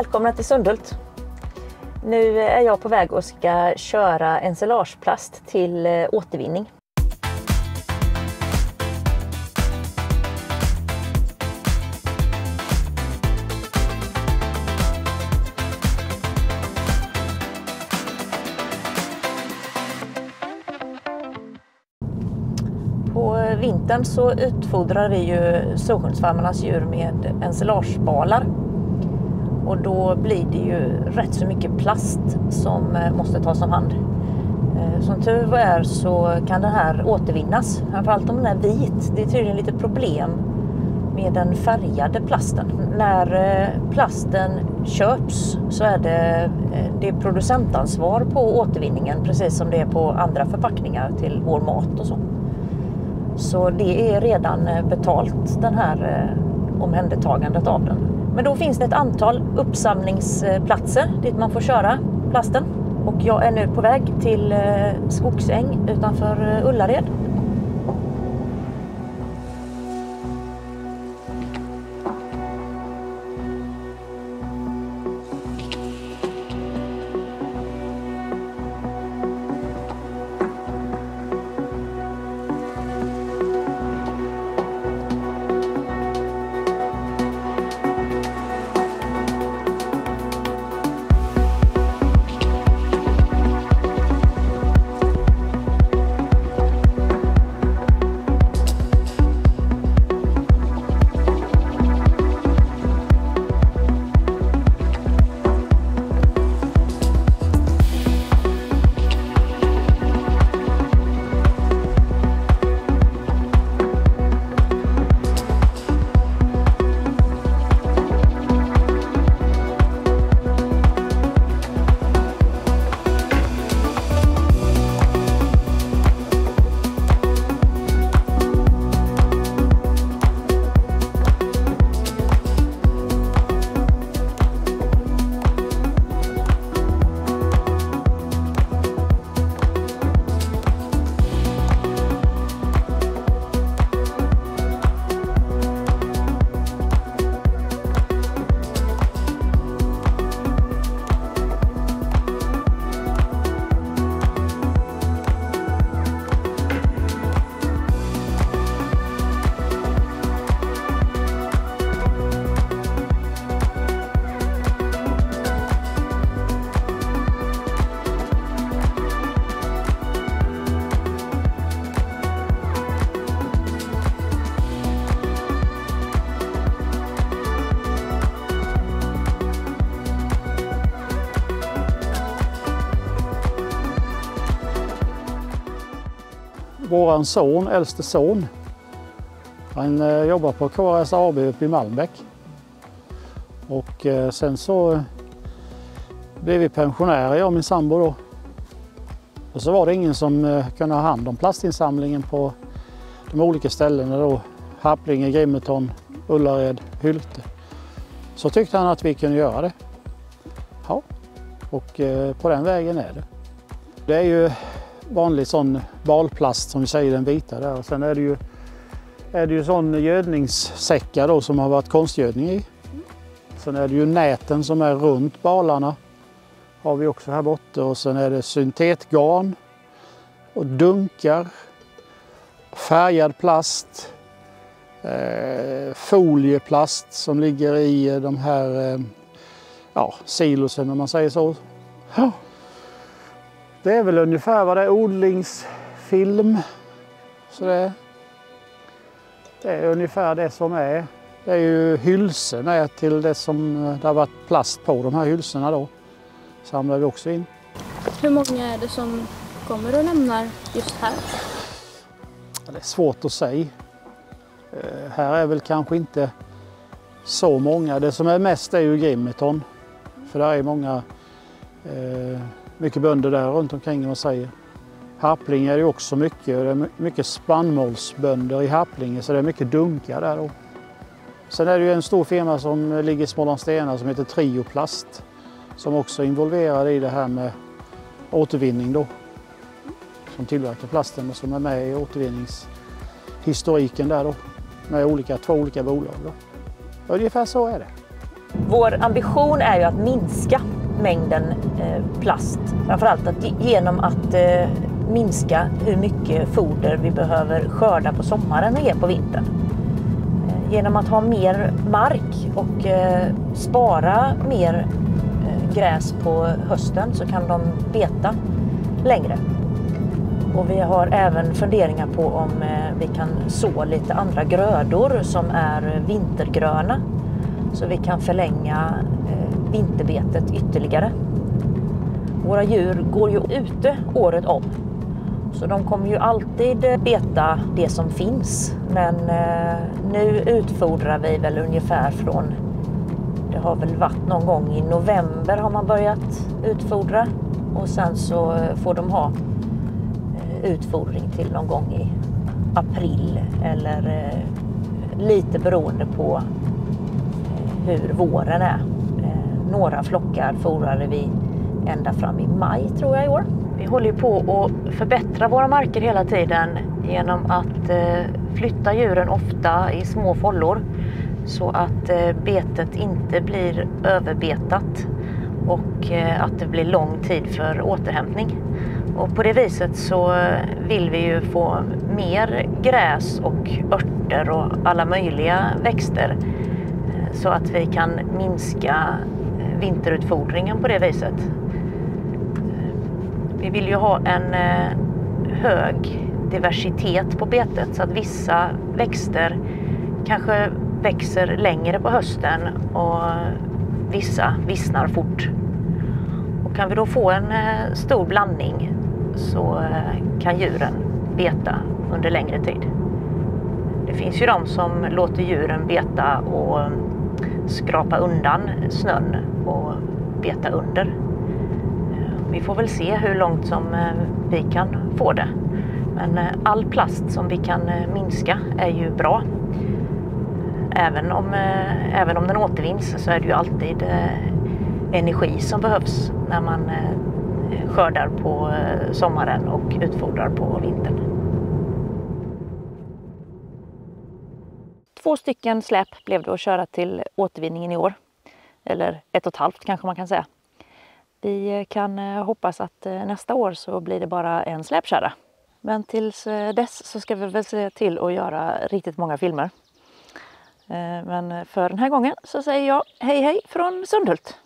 välkomna till Sundhult. Nu är jag på väg och ska köra ensilageplast till eh, återvinning. På vintern så utfodrar vi ju solskyddsfarmarnas djur med ensilagebalar. Och då blir det ju rätt så mycket plast som eh, måste tas om hand. Eh, som tur är så kan den här återvinnas, framförallt om den är vit. Det är tydligen lite problem med den färgade plasten. När eh, plasten köps så är det, det är producentansvar på återvinningen precis som det är på andra förpackningar till vår mat och så. Så det är redan betalt den här omhändertagandet av den. Men då finns det ett antal uppsamlingsplatser dit man får köra plasten. Och jag är nu på väg till eh, Skogsäng utanför eh, Ullared. Våran son, äldste son, han eh, jobbar på KRSAB uppe i Malmbäck. Och eh, sen så blev vi pensionärer, jag och min sambo då. Och så var det ingen som eh, kunde ha hand om plastinsamlingen på de olika ställena då. Harplinge, Grimeton, Ullared, Hylte. Så tyckte han att vi kunde göra det. Ja, och på den vägen är det. Det är ju vanlig sån balplast som vi säger, den vita där. Och sen är det ju, är det ju sån gödningssäckar då som har varit konstgödning i. Sen är det ju näten som är runt balarna. Har vi också här borta och sen är det syntetgarn och dunkar, färgad plast, eh, folieplast som ligger i de här eh, ja, silosen om man säger så. Det är väl ungefär vad det är, odlingsfilm. Så det, det är ungefär det som är. Det är ju hylsor med till det som det har varit plast på de här hylsorna då. Samlar vi också in. Hur många är det som kommer och lämnar just här? Det är svårt att säga. Eh, här är väl kanske inte så många. Det som är mest är ju Grimeton. För där är många eh, mycket bönder där runt omkring och säger. Harplinge är det också mycket. Det är mycket spannmålsbönder i Harplinge så det är mycket dunkar där då. Sen är det ju en stor firma som ligger i Smålandstena som heter Trioplast som också är involverad i det här med återvinning då. Som tillverkar plasten och som är med i återvinningshistoriken där då med olika, två olika bolag. Då. Ungefär så är det. Vår ambition är ju att minska mängden eh, plast. Framförallt att, genom att eh, minska hur mycket foder vi behöver skörda på sommaren och ge på vintern. Eh, genom att ha mer mark och spara mer gräs på hösten så kan de beta längre. Och vi har även funderingar på om vi kan så lite andra grödor som är vintergröna. Så vi kan förlänga eh, vinterbetet ytterligare. Våra djur går ju ute året om. Så de kommer ju alltid eh, beta det som finns. Men eh, nu utfodrar vi väl ungefär från det har väl varit någon gång i november har man börjat utfodra och sen så eh, får de ha eh, utfodring till någon gång i april eller eh, lite beroende på eh, hur våren är. Några flockar forade vi ända fram i maj tror jag i år. Vi håller på att förbättra våra marker hela tiden genom att eh, flytta djuren ofta i små follor så att eh, betet inte blir överbetat och eh, att det blir lång tid för återhämtning. Och på det viset så vill vi ju få mer gräs och örter och alla möjliga växter så att vi kan minska vinterutfodringen på det viset. Vi vill ju ha en eh, hög diversitet på betet så att vissa växter kanske växer längre på hösten och vissa vissnar fort. Och kan vi då få en eh, stor blandning så eh, kan djuren beta under längre tid. Det finns ju de som låter djuren beta och skrapa undan snön och beta under. Vi får väl se hur långt som eh, vi kan få det. Men eh, all plast som vi kan eh, minska är ju bra även om, även om den återvinns så är det ju alltid energi som behövs när man skördar på sommaren och utfodrar på vintern. Två stycken släp blev det att köra till återvinningen i år. Eller ett och ett halvt kanske man kan säga. Vi kan eh, hoppas att eh, nästa år så blir det bara en släpkärra. Men tills eh, dess så ska vi väl se till att göra riktigt många filmer. Men för den här gången så säger jag hej hej från Sundhult.